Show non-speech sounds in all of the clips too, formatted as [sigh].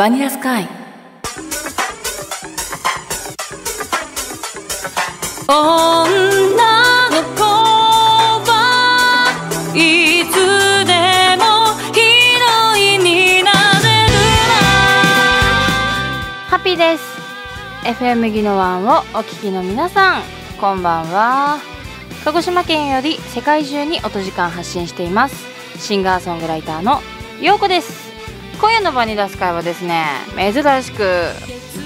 バニラスカイ。女の子はいつでもヒロインになれるハッピーです。FM ギノワンをお聞きの皆さんこんばんは。鹿児島県より世界中に音時間発信しています。シンガーソングライターのようこです。今夜のバニラスカイはですね珍しく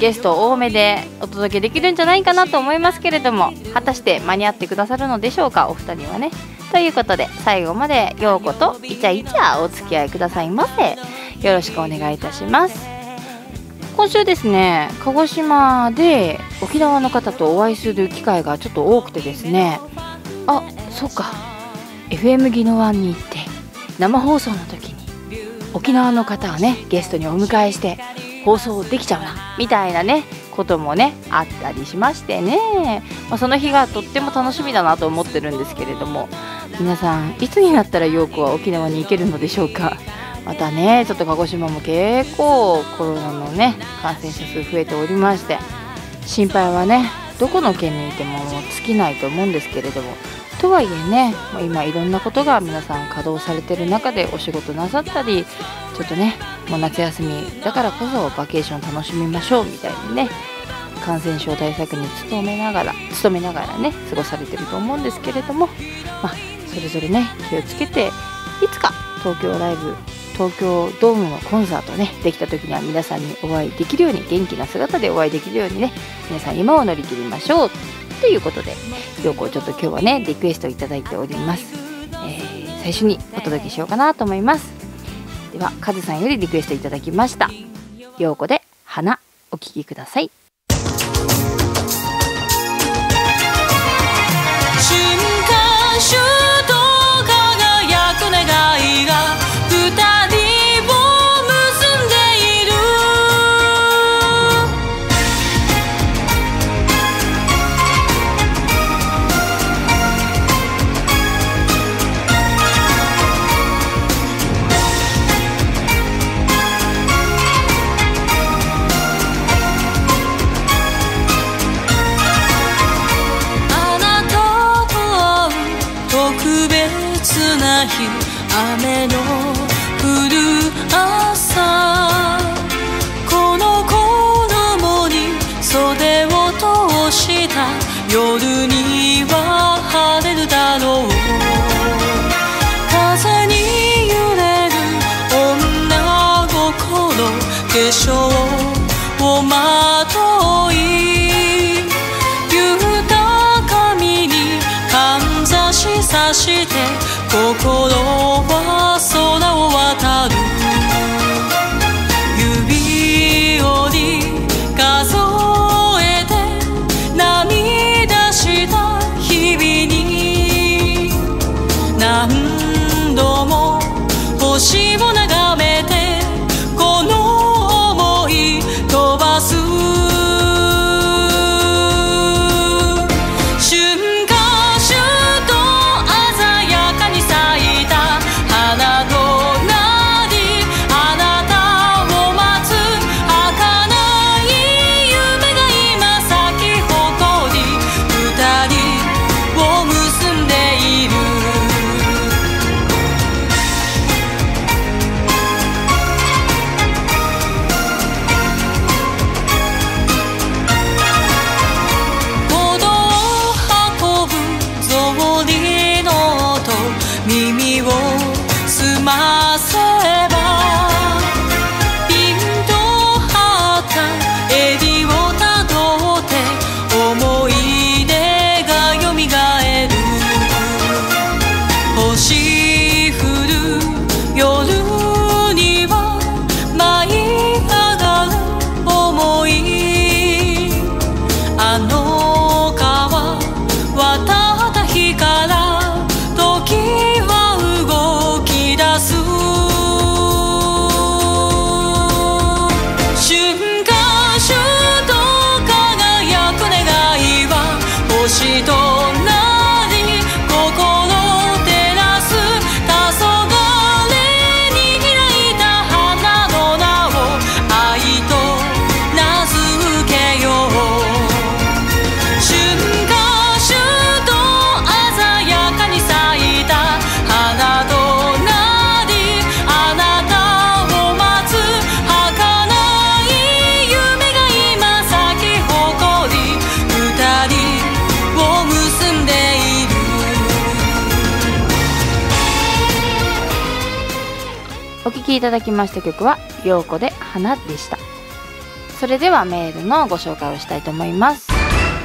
ゲスト多めでお届けできるんじゃないかなと思いますけれども果たして間に合ってくださるのでしょうかお二人はね。ということで最後までようことイチャイチャお付き合いくださいませ。よろしくお願いいたします。今週ですね鹿児島で沖縄の方とお会いする機会がちょっと多くてですね。あそっか。FM ギノワンに行って生放送の時沖縄の方をねゲストにお迎えして放送できちゃうなみたいなねこともねあったりしましてね、まあ、その日がとっても楽しみだなと思ってるんですけれども皆さんいつになったら陽子は沖縄に行けるのでしょうか。またねちょっと鹿児島も結構コロナのね感染者数増えておりまして心配はねどこの県にいても尽きないと思うんですけれどもとはいえねもう今いろんなことが皆さん稼働されてる中でお仕事なさったりちょっとねもう夏休みだからこそバケーション楽しみましょうみたいにね感染症対策に努めながら努めながらね過ごされてると思うんですけれどもまあそれぞれね気をつけていつか東京ライブ東京ドームのコンサートねできた時には皆さんにお会いできるように元気な姿でお会いできるようにね皆さん今を乗り切りましょう。ということでよくちょっと今日はねリクエストいただいております、えー、最初にお届けしようかなと思います。ではカズさんよりリクエストいただきました。ようこで花お聴きください。いただきました曲は「陽子で花」でした。それではメールのご紹介をしたいと思います。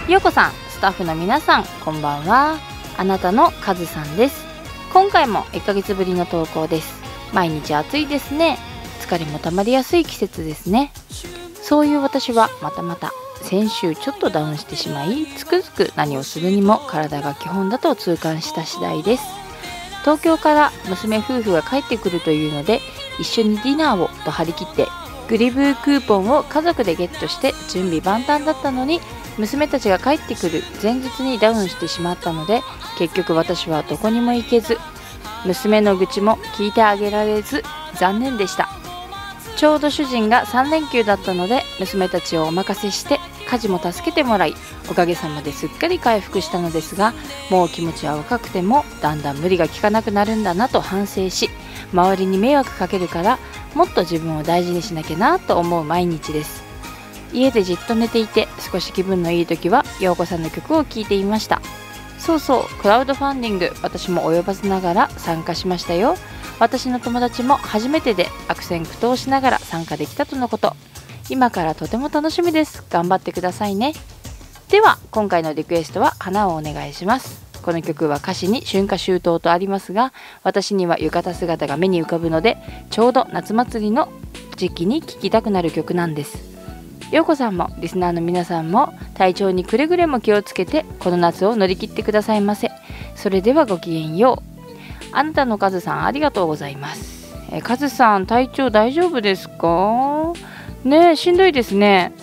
陽子さんスタッフの皆さんこんばんは。あなたのカズさんです。今回も1ヶ月ぶりの投稿です。毎日暑いですね。疲れも溜まりやすい季節ですね。そういう私はまたまた先週ちょっとダウンしてしまいつくづく何をするにも体が基本だと痛感した次第です。東京から娘夫婦が帰ってくるというので一緒にディナーをと張り切ってグリブークーポンを家族でゲットして準備万端だったのに娘たちが帰ってくる前日にダウンしてしまったので結局私はどこにも行けず娘の愚痴も聞いてあげられず残念でした。ちょうど主人が3連休だったので娘たちをお任せして家事も助けてもらいおかげさまですっかり回復したのですがもう気持ちは若くてもだんだん無理が効かなくなるんだなと反省し周りに迷惑かけるからもっと自分を大事にしなきゃなと思う毎日です。家でじっと寝ていて少し気分のいい時は陽子さんの曲を聴いていました。そうそうクラウドファンディング私も及ばずながら参加しましたよ。私の友達も初めてで悪戦苦闘しながら参加できたとのこと。今からとても楽しみです。頑張ってくださいね。では今回のリクエストは花をお願いします。この曲は歌詞に春夏秋冬とありますが私には浴衣姿が目に浮かぶのでちょうど夏祭りの時期に聴きたくなる曲なんです。ようこさんもリスナーの皆さんも体調にくれぐれも気をつけてこの夏を乗り切ってくださいませ。それではごきげんよう。あなたのカズさんありがとうございます。えカズさん体調大丈夫ですか？ねしんどいですね。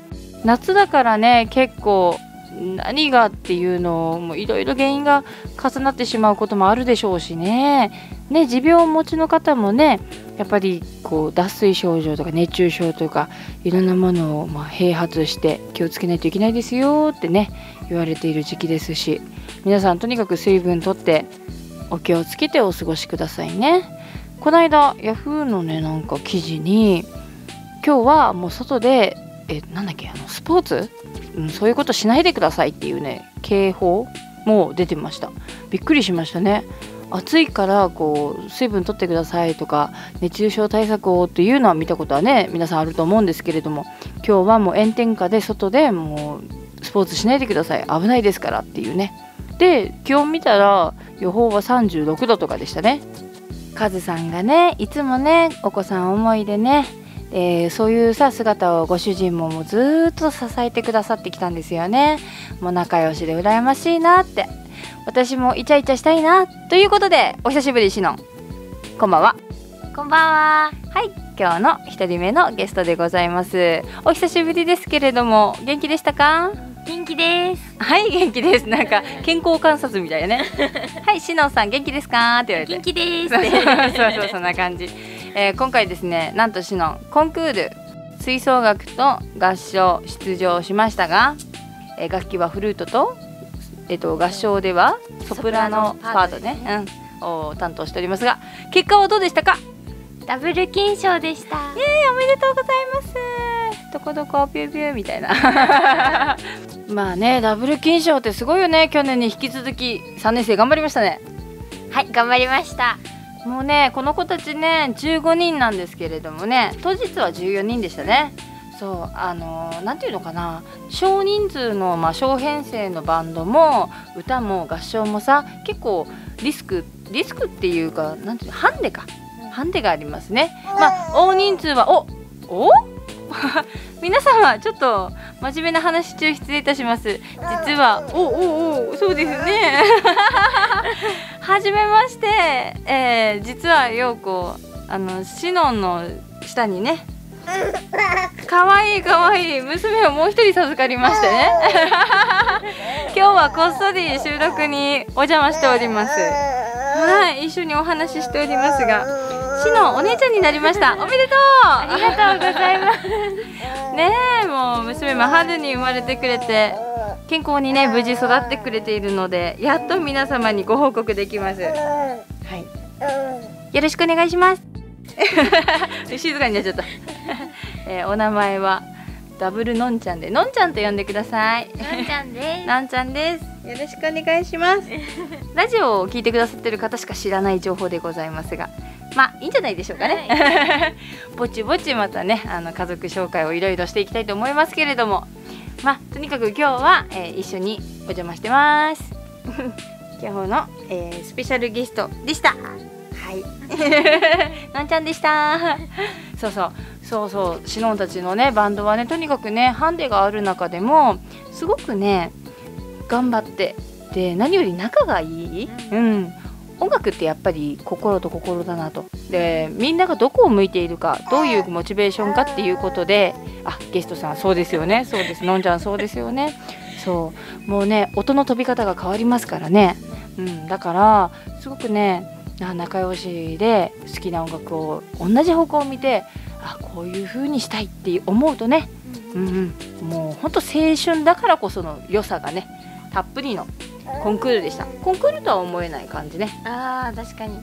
夏だからね結構何がっていうのもいろいろ原因が重なってしまうこともあるでしょうしね。ね持病をお持ちの方もねやっぱりこう脱水症状とか熱中症とかいろんなものをま併発して気をつけないといけないですよってね言われている時期ですし皆さんとにかく水分とってお気をつけてお過ごしくださいね。この間ヤフーのねなんか記事に今日はもう外でえなんだっけあのスポーツ、うん、そういうことしないでくださいっていうね警報も出てました。びっくりしましたね。暑いからこう水分取ってくださいとか熱中症対策をっていうのは見たことはね皆さんあると思うんですけれども今日はもう炎天下で外でもうスポーツしないでください。危ないですからっていうね。で気温見たら予報は36度とかでしたね。カズさんがねいつもねお子さん思いでねえー、そういうさ姿をご主人ももうずっと支えてくださってきたんですよね。もう仲良しで羨ましいなって。私もイチャイチャしたいなということでお久しぶりしの。こんばんは。こんばんは。はい。今日の1人目のゲストでございます。お久しぶりですけれども元気でしたか？元気です。はい元気です。なんか健康観察みたいなね。[laughs] はいしのさん元気ですか？って言われて。元気です [laughs] そうそうそうそんな感じえー、今回ですねなんとしのコンクール吹奏楽と合唱出場しましたが、えー、楽器はフルートと,、えーと、合唱ではソプラノパートね、ねうん、を担当しておりますが結果はどうでしたか？ダブル金賞でした。イエおめでとうございます。どこどこピューピューみたいな。[laughs] まあねダブル金賞ってすごいよね。去年に引き続き3年生頑張りましたね。はい頑張りましたもうねこの子たちね15人なんですけれどもね当日は14人でしたね。そうあの何、て言うのかな少人数の、まあ、小編成のバンドも歌も合唱もさ結構リスクリスクっていうかなんていうのハンデか。ハンデがありますね。まあ大人数はおお？[laughs] 皆様ちょっと真面目な話中失礼いたします。実はおおおそうですね。[laughs] はじめまして、えー、実は陽子あのシノンの下にね [laughs] かわいいかわいい娘をもう一人授かりましてね。今日はこっそり収録にお邪魔しております。はい一緒にお話ししておりますが市のお姉ちゃんになりました。おめでとう。ありがとうございます。ねえもう娘も春に生まれてくれて健康にね無事育ってくれているのでやっと皆様にご報告できます。はい。よろしくお願いします。[laughs] 静かになっちゃった、[laughs] えー、お名前はダブルのんちゃんでのんちゃんと呼んでください。のんちゃんです。のんちゃんです。よろしくお願いします。[laughs] ラジオを聞いてくださってる方しか知らない情報でございますがまあいいんじゃないでしょうかね、ぼちぼちまたねあの家族紹介をいろいろしていきたいと思いますけれども。まあとにかく今日は、えー一緒にお邪魔してます。[laughs] 今日の、えースペシャルゲストでした。はい。[laughs] のんちゃんでした。そうそう。そうそう。シノンたちのねバンドはねとにかくねハンデがある中でもすごくね頑張って。で何より仲がいい、うん、音楽ってやっぱり心と心だなと。でみんながどこを向いているかどういうモチベーションかっていうことであゲストさんそうですよね。そうです。のんちゃんそうですよね。そう。もうね音の飛び方が変わりますからね、うん、だからすごくね仲良しで好きな音楽を同じ方向を見てあこういう風にしたいって思うとね、うんうん、もうほんと青春だからこその良さがねたっぷりのコンクールでした。コンクールとは思えない感じね。あー確かに。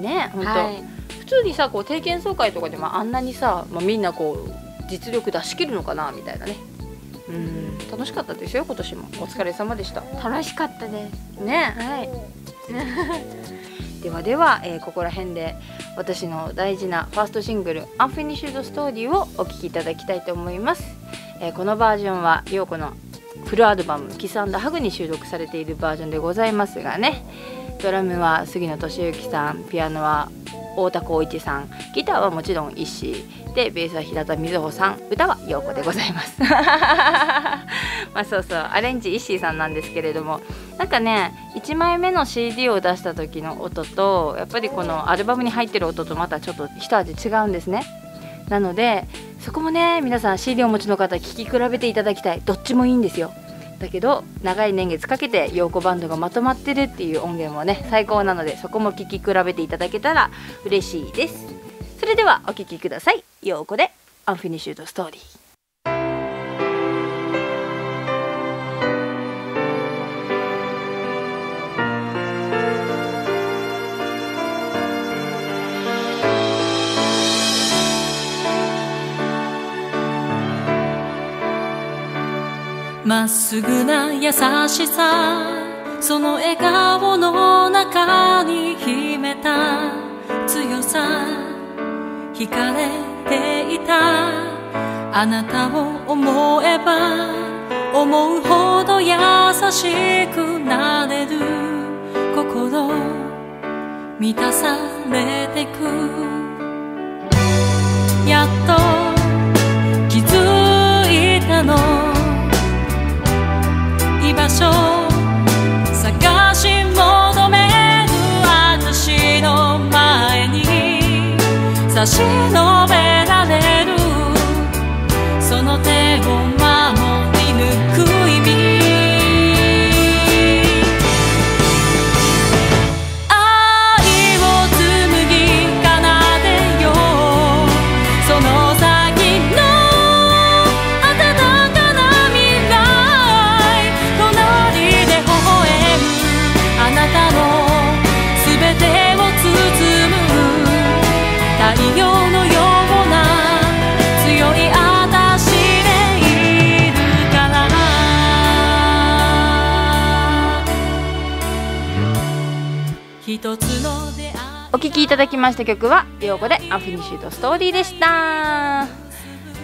ね本当、はい。普通にさこう定見総会とかでもあんなにさ、まあ、みんなこう実力出し切るのかなみたいなね。うん楽しかったですよ今年も。お疲れ様でした。楽しかったです。ね。はい。[laughs] ではでは、えーここら辺で私の大事なファーストシングル「 Unfinished Story」をお聴きいただきたいと思います、えーこのバージョンは陽子のフルアルバム「キスハグ」に収録されているバージョンでございますがね。ドラムは杉野俊之さんピアノは太田光一さんギターはもちろん石井。でベースは平田瑞穂さん歌は陽子でございます。[laughs] まあそうそうアレンジ石井さんなんですけれども。なんかね1枚目の CD を出した時の音とやっぱりこのアルバムに入ってる音とまたちょっと一味違うんですね。なのでそこもね皆さん CD をお持ちの方聞き比べていただきたい。どっちもいいんですよ。だけど長い年月かけて陽子バンドがまとまってるっていう音源もね最高なのでそこも聴き比べていただけたら嬉しいです。それではお聴きください。陽子で「 Unfinished Story」まっすぐな優しさその笑顔の中に秘めた強さ惹かれていた。あなたを思えば思うほど優しくなれる。心満たされてく。やっと気づいたの。場所探し求める私の前に差し伸べられる。その手を聴きいただきました曲は陽子で「アンフィニッシュドストーリー」でした。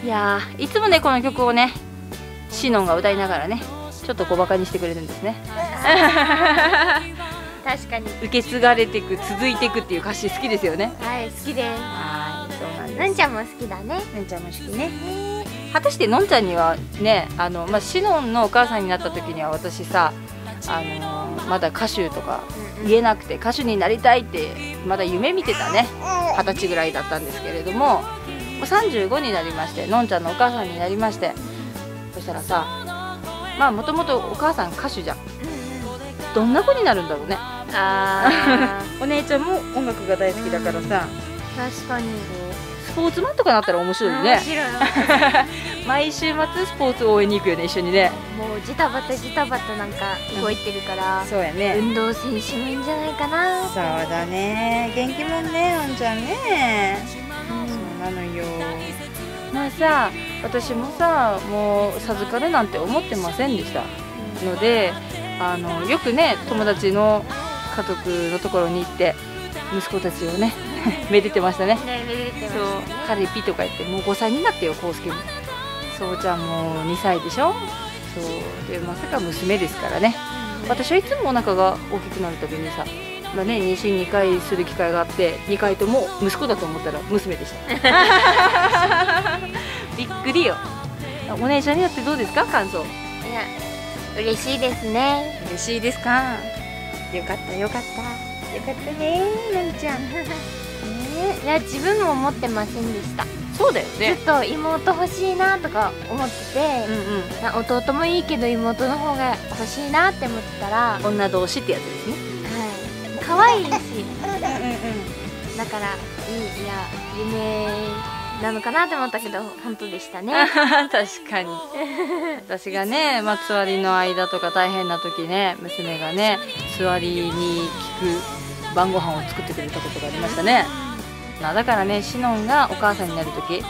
いやーいつもねこの曲をねシノンが歌いながらねちょっと小バカにしてくれるんですね。[laughs] 確かに。受け継がれていく続いていくっていう歌詞好きですよね。はい好きです。はいそうなんです。なんちゃんも好きだね。のんちゃんも好きね。果たしてのんちゃんにはねあの、まあ、シノンのお母さんになった時には私さあのまだ歌手とか言えなくて歌手になりたいってまだ夢見てたね二十歳ぐらいだったんですけれどももう35になりましてのんちゃんのお母さんになりましてそしたらさまあもともとお母さん歌手じゃん。どんな子になるんだろうね。あ [laughs] お姉ちゃんも音楽が大好きだからさ。ー確かに。スポーツマンとかなったら面白い面ね毎週末スポーツ応援に行くよね一緒にね。もうジタバタジタバタなんか動いてるから、そうやね。運動選手もいいんじゃないかな。そうだね。元気もんねのんちゃんね。そうなのよ。まあさ私もさもう授かるなんて思ってませんでした。のであのよくね友達の家族のところに行って息子たちをね [laughs] めでてましたね。ねめでてましそうカレピとか言ってもう5歳になってよ康介も。そうちゃんも2歳でしょ。そうでまさか娘ですからね。私はいつもお腹が大きくなるたびにさまあね、妊娠2回する機会があって2回とも息子だと思ったら娘でした。[laughs] びっくりよ。お姉ちゃんになってどうですか感想。いや嬉しいですね。嬉しいですか。よかったよかったよかったねなんちゃん。[laughs] ねいや自分も思ってませんでした。そうだよずっと妹欲しいなとか思っててうん、な弟もいいけど妹の方が欲しいなって思ってたら、はうん女同士ってやつですね。い、可愛いし。うんうんだからいいいや夢なのかなって思ったけど本当でしたね。[laughs] 確かに。私がね、まあ、つわりの間とか大変な時ね娘がねつわりに効く晩ご飯を作ってくれたことがありましたね。なだからねシノンがお母さんになる時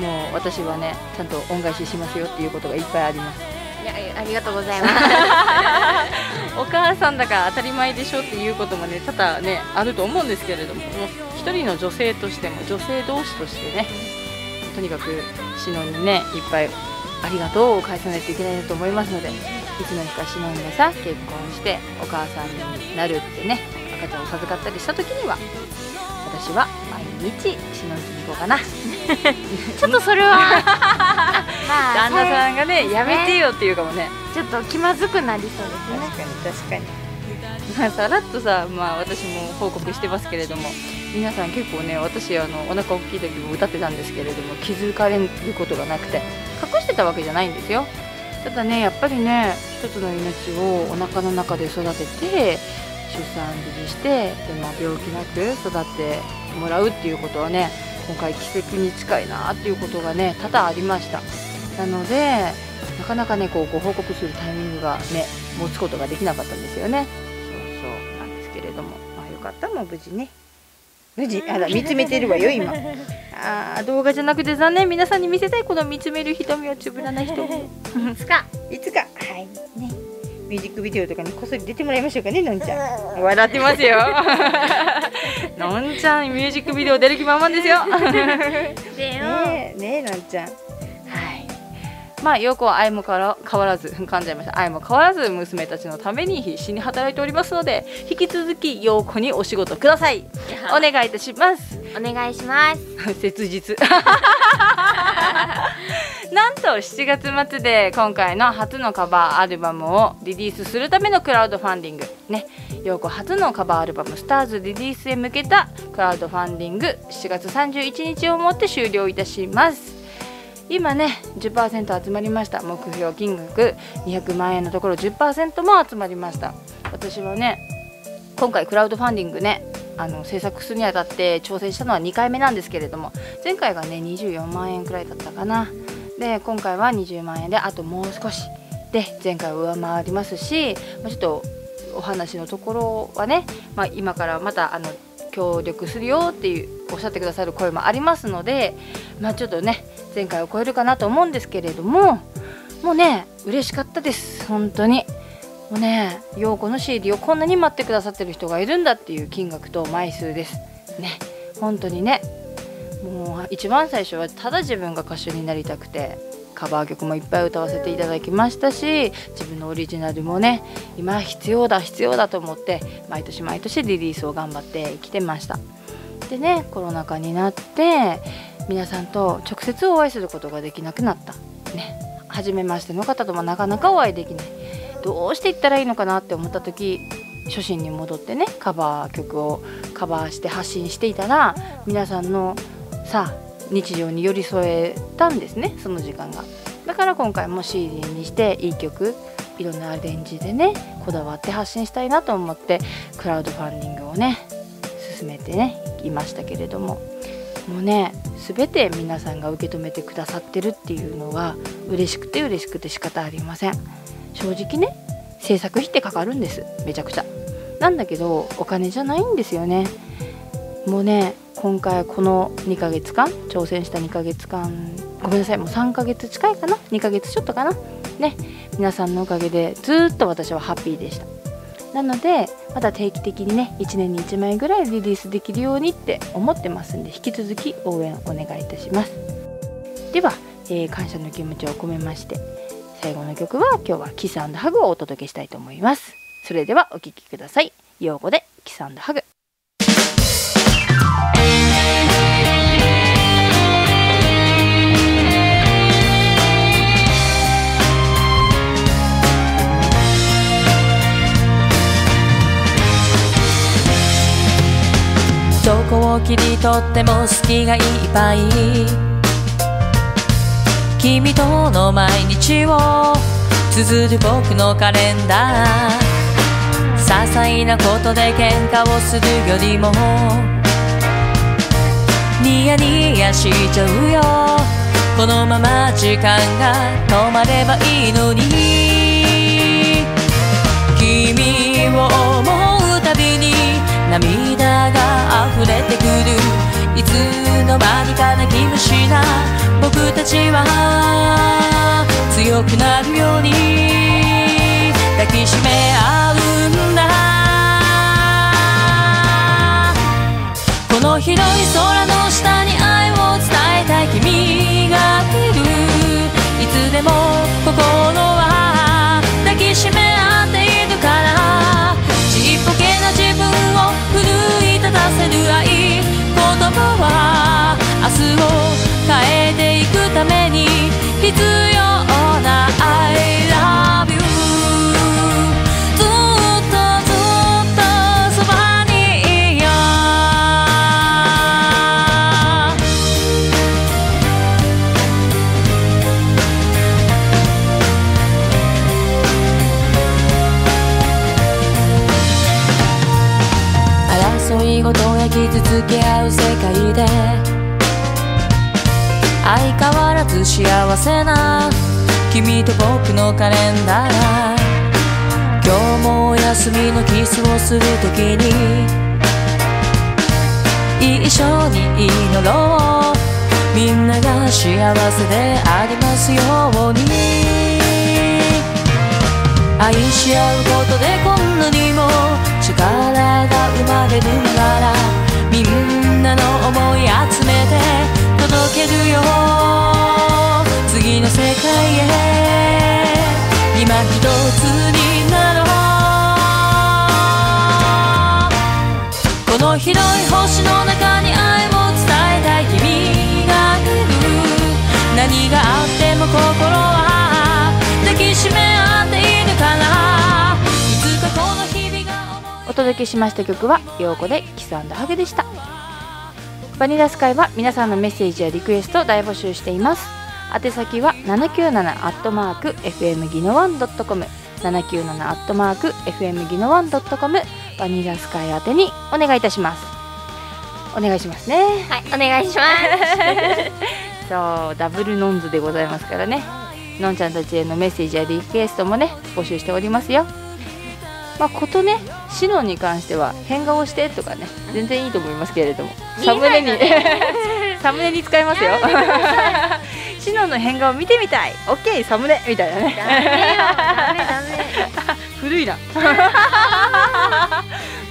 もう私はねちゃんと恩返ししますよっていうことがいっぱいあります。いやありがとうございます。[laughs] お母さんだから当たり前でしょっていうこともね多々ねあると思うんですけれども一人の女性としても女性同士としてねとにかくシノンにねいっぱいありがとうを返さないといけないなと思いますのでいつの日かシノンがさ結婚してお母さんになるってね赤ちゃんを授かったりした時には私は毎日シノン家に行こうかな。[laughs] ちょっとそれは [laughs] まあ旦那さんがねやめてよっていうかもね。ちょっと気まずくなりそうですね。確かに確かに。まあさらっとさ、まあ、私も報告してますけれども皆さん結構ね私あのお腹大きい時も歌ってたんですけれども気づかれることがなくて隠してたわけじゃないんですよ。ただねやっぱりね一つの命をお腹の中で育てて出産無事してで、まあ、病気なく育ってもらうっていうことはね今回奇跡に近いなっていうことがね多々ありました。なのでなかなかねこうご報告するタイミングがね持つことができなかったんですよね。そうそうなんですけれども。まあよかったもう無事ね無事？あら見つめてるわよ今。あー動画じゃなくて残念。皆さんに見せたいこの見つめる瞳をつぶらない瞳。いつか。[laughs] いつか。はい。ねミュージックビデオとかにこっそり出てもらいましょうかねのんちゃん。笑ってますよ。のんちゃんミュージックビデオ出る気満々ですよ。ねえねえなんちゃん。はいまあ陽子は愛も変わら変わらず噛んじゃいました。愛も変わらず娘たちのために必死に働いておりますので引き続き陽子にお仕事ください。お願いいたします。お願いします。切実。[laughs] なんと7月末で今回の初のカバーアルバムをリリースするためのクラウドファンディング。ね。陽子初のカバーアルバム「スターズリリースへ向けたクラウドファンディング7月31日をもって終了いたします今ね10%集まりました。目標金額。200万円のところ10%も集まりました。私はね今回クラウドファンディングねあの制作するにあたって挑戦したのは2回目なんですけれども前回がね24万円くらいだったかな。で今回は20万円であともう少し。で前回を上回りますしまちょっとお話のところはね、まあ、今からまたあの協力するよっていうおっしゃってくださる声もありますのでまあちょっとね前回を超えるかなと思うんですけれどももうね嬉しかったです。本当に。もうね陽子の CD をこんなに待ってくださってる人がいるんだっていう金額と枚数です。ね本当にね。もう一番最初はただ自分が歌手になりたくて。カバー曲もいっぱい歌わせていただきましたし自分のオリジナルもね今必要だ必要だと思って毎年毎年リリースを頑張って生きてました。でねコロナ禍になって皆さんと直接お会いすることができなくなった。ね初めましての方ともなかなかお会いできない。どうしていったらいいのかなって思った時初心に戻ってねカバー曲をカバーして発信していたら皆さんのさあ日常に寄り添えたんですねその時間が。だから今回も CD にしていい曲いろんなアレンジでねこだわって発信したいなと思ってクラウドファンディングをね進めてねいましたけれども。もうね全て皆さんが受け止めてくださってるっていうのが嬉しくて嬉しくて仕方ありません。正直ね制作費ってかかるんですめちゃくちゃ。なんだけどお金じゃないんですよね。もうね今回この2ヶ月間挑戦した2ヶ月間ごめんなさいもう3ヶ月近いかな？2ヶ月ちょっとかな？ね皆さんのおかげでずっと私はハッピーでした。なのでまた定期的にね1年に1枚ぐらいリリースできるようにって思ってますんで引き続き応援お願いいたします。では、えー感謝の気持ちを込めまして最後の曲は今日はキスハグをお届けしたいと思います。それではお聴きください。用語でキスハグ。こを切り取っても好きがいっぱい。君との毎日を綴る僕のカレンダー。些細なことで喧嘩をするよりもニヤニヤしちゃうよ。このまま時間が止まればいいのに。君を思う涙が溢れてくる。いつの間にか泣き虫な僕たちは。強くなるように。抱きしめ合うんだ。この広い空の下に愛を伝えたい君。必幸せな君と僕のカレンダー今日もお休みのキスをするときに一緒に祈ろうみんなが幸せでありますように。愛し合うことでこんなにも力が生まれるならみんなの思い集めて届けるよ。次の世界へ今一つになろうこの広い星の中に愛を伝えたい君がいる。何があっても心は抱きしめ合っている。からいつかこの日々がお届けしました曲は陽子でキスハグでしたバニラスカイは皆さんのメッセージやリクエストを大募集しています。宛先は797アットマーク FM ギノワンドットコム。797アットマーク FM ギノワンドットコム。バニラスカイ宛てにお願いいたします。お願いしますね。はいお願いします。[laughs] そうダブルノンズでございますからね。のんちゃんたちへのメッセージやリクエストもね募集しておりますよ。まあことねシノンに関しては変顔してとかね全然いいと思いますけれども。サムネにサムネに使いますよ。[laughs] シノンの変顔見てみたい。オッケーサムネみたいなね。[laughs] 古いな。[laughs]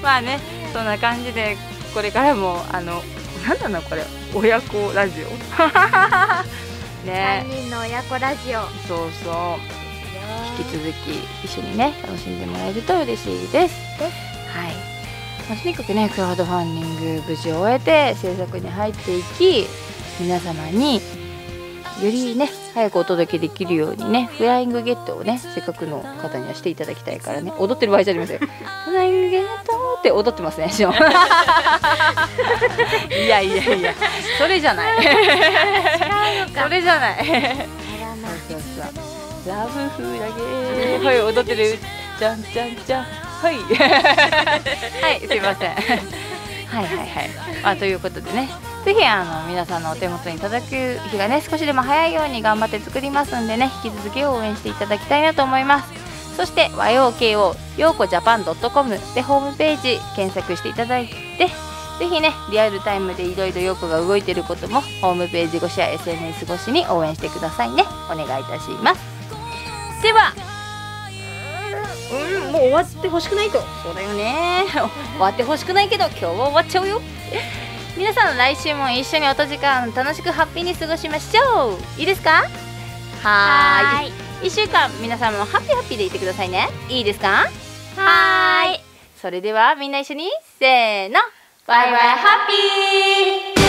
まあねそんな感じでこれからもあのなんだろうこれ。親子ラジオ。ね。三人の親子ラジオ。そうそう。引き続き一緒にね楽しんでもらえると嬉しいです。はい、まあとにかくねクラウドファンディング無事終えて制作に入っていき皆様によりね早くお届けできるようにねフライングゲットをねせっかくの方にはしていただきたいからね踊ってる場合じゃありません。フライングゲットって踊ってますねしお [laughs] いやいやいやそれじゃない。それじゃない。そうそうそう。ラブフーラゲー。はい踊ってる。じゃんじゃんじゃんはい。はい。[laughs] すいません。はいはいはい。まあということでね。ぜひあの皆さんのお手元に届く日がね少しでも早いように頑張って作りますんでね引き続き応援していただきたいなと思います。そして YOKO ようこジャパン .com でホームページ検索していただいてぜひねリアルタイムでいろいろようこが動いていることもホームページ越しや SNS 越しに応援してくださいね。お願いいたします。ではうんもう終わってほしくないと。そうだよね。[laughs] 終わってほしくないけど今日は終わっちゃうよ。[laughs] 皆さん来週も一緒に音時間楽しくハッピーに過ごしましょう。いいですか？はーい。1週間皆さんもハッピーハッピーでいてくださいね。いいですか？はーい。それではみんな一緒にせーの。バイバイハッピー